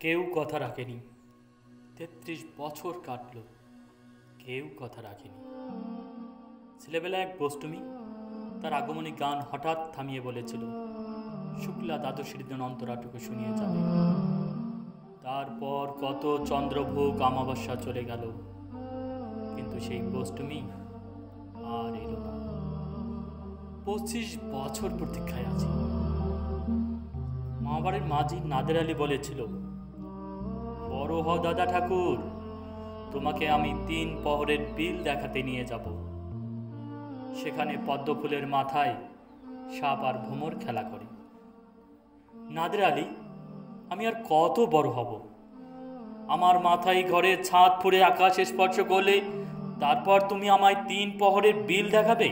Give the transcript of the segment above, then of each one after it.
কেউ কথা রাখেনি। তেত্রিশ বছর কাটল, কেউ কথা রাখেনি। ছেলেবেলা এক গোষ্টমী তার আগমনী গান হঠাৎ থামিয়ে বলেছিল, শুক্লা দ্বাদশীর দিন অন্তরাটুকু শুনিয়ে যাবে। তারপর কত চন্দ্রভোগ অমাবস্যা চলে গেল। কিন্তু সেই গোষ্টমী আর এলো না। পঁচিশ বছর প্রতীক্ষায় আছি। মামাবাড়ির মাঝি নাদের আলী বলেছিল বড় হ, দাদা ঠাকুর। তোমাকে আমি তিন পহরের বিল দেখাতে নিয়ে যাব। সেখানে পদ্মফুলের মাথায় সাপ আর ভ্রমর খেলা করে। নাদের আলী, আমি আর কত বড় হব? আমার মাথায় ঘরে ছাদ ফুড়ে আকাশ স্পর্শ করলে তারপর তুমি আমায় তিন পহরের বিল দেখাবে?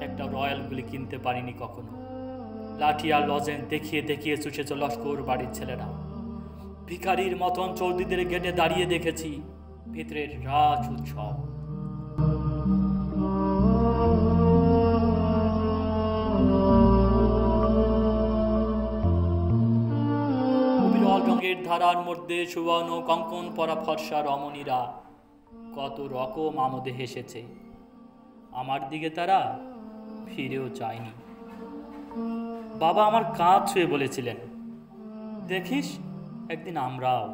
একটা রয়্যাল গুলি কিনতে পারিনি কখনো। লাঠি আর লজেন দেখিয়ে দেখিয়ে চুষেছ লস্কর বাড়ির ছেলেরা ভিখারির মতন চৌধুরীদের গেটে দাঁড়িয়ে দেখেছি, ভিতরের রাজ উৎসব। রঙের ধারার মধ্যে সুবর্ণ কঙ্কন পরা ফর্সা রমণীরা কত রকম আমোদে হেসেছে। আমার দিকে তারা ফিরেও চায়নি। বাবা আমার কাঁধ ছুঁয়ে বলেছিলেন। দেখিস একদিন আমরাও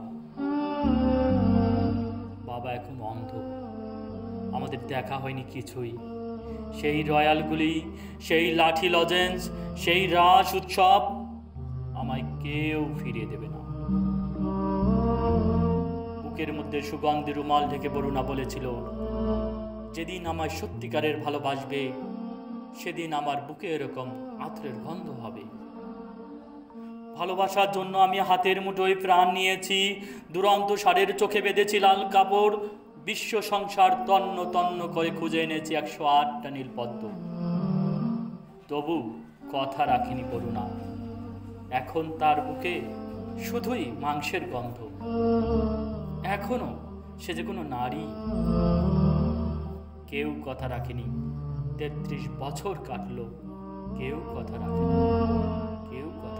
বাবা এখন অন্ধ। আমাদের দেখা হয়নি কিছুই। সেই রয়্যালগুলি সেই লাঠি লজেন্স, সেই রাস উৎসব আমায় কেউ ফিরিয়ে দেবে না। বুকের মধ্যে সুগন্ধি রুমাল ঢেকে বরুণা বলেছিল, যেদিন আমায় সত্যিকারের ভালোবাসবে, সেদিন আমার বুকে এরকম আত্রের গন্ধ হবে। ভালোবাসার জন্য আমি হাতের মুঠোয় প্রাণ নিয়েছি। দুরন্ত সারের চোখে বেঁধেছি লাল কাপড়। বিশ্ব সংসার তন্ন তন্ন করে খুঁজে এনেছি একশো আটটা নীলপদ্ম। তবু কথা রাখিনি বরুণা। এখন তার বুকে শুধুই মাংসের গন্ধ। এখনও সে যে কোনো নারী। কেউ কথা রাখেনি। তেত্রিশ বছর কাটলো। কেউ কথা রাখেনি কেউ কথা